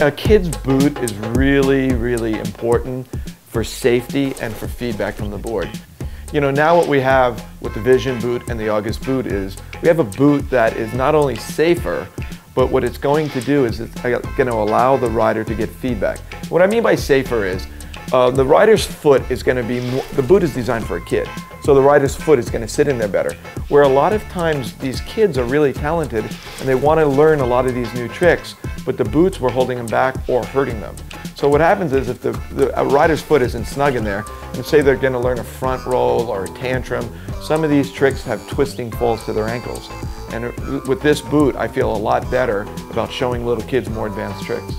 A kid's boot is really, really important for safety and for feedback from the board. You know, now what we have with the Vision boot and the August boot is we have a boot that is not only safer, but what it's going to do is it's going to allow the rider to get feedback. What I mean by safer is uh, the rider's foot is going to be, more, the boot is designed for a kid. So the rider's foot is going to sit in there better. Where a lot of times these kids are really talented and they want to learn a lot of these new tricks, but the boots were holding them back or hurting them. So what happens is if the, the rider's foot isn't snug in there, and say they're going to learn a front roll or a tantrum, some of these tricks have twisting falls to their ankles. And with this boot, I feel a lot better about showing little kids more advanced tricks.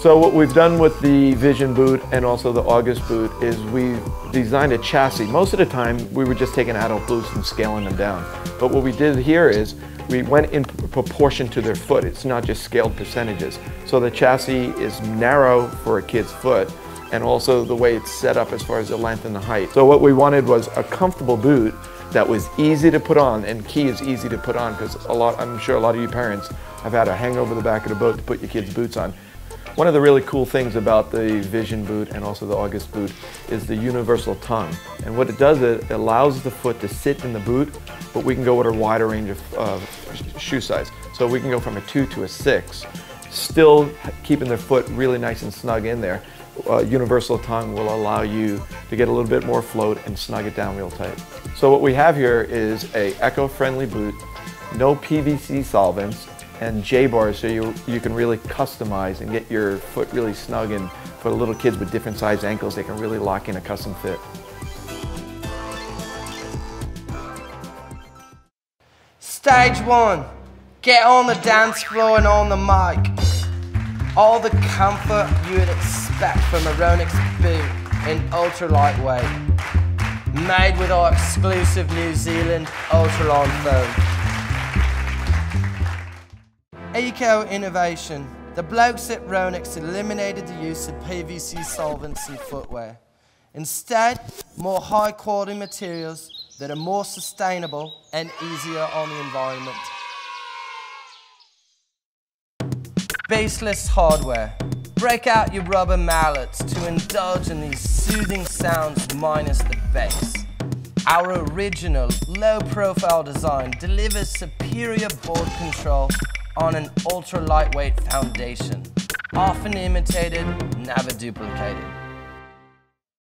So what we've done with the Vision boot and also the August boot is we've designed a chassis. Most of the time we were just taking adult boots and scaling them down. But what we did here is we went in proportion to their foot. It's not just scaled percentages. So the chassis is narrow for a kid's foot and also the way it's set up as far as the length and the height. So what we wanted was a comfortable boot that was easy to put on and key is easy to put on because a lot, I'm sure a lot of you parents have had to hang over the back of the boat to put your kids' boots on. One of the really cool things about the Vision boot and also the August boot is the universal tongue. And what it does, is it allows the foot to sit in the boot, but we can go with a wider range of uh, shoe size. So we can go from a two to a six, still keeping the foot really nice and snug in there. Uh, universal tongue will allow you to get a little bit more float and snug it down real tight. So what we have here is a eco-friendly boot, no PVC solvents, and J-bars so you, you can really customize and get your foot really snug and for the little kids with different size ankles, they can really lock in a custom fit. Stage one, get on the dance floor and on the mic. All the comfort you would expect from a Ronix boot in ultra lightweight. Made with our exclusive New Zealand Ultralon foam. Eco innovation. The blokes at Ronix eliminated the use of PVC solvents in footwear. Instead, more high quality materials that are more sustainable and easier on the environment. Bassless hardware. Break out your rubber mallets to indulge in these soothing sounds minus the bass. Our original, low-profile design delivers superior board control on an ultra lightweight foundation, often imitated, never duplicated.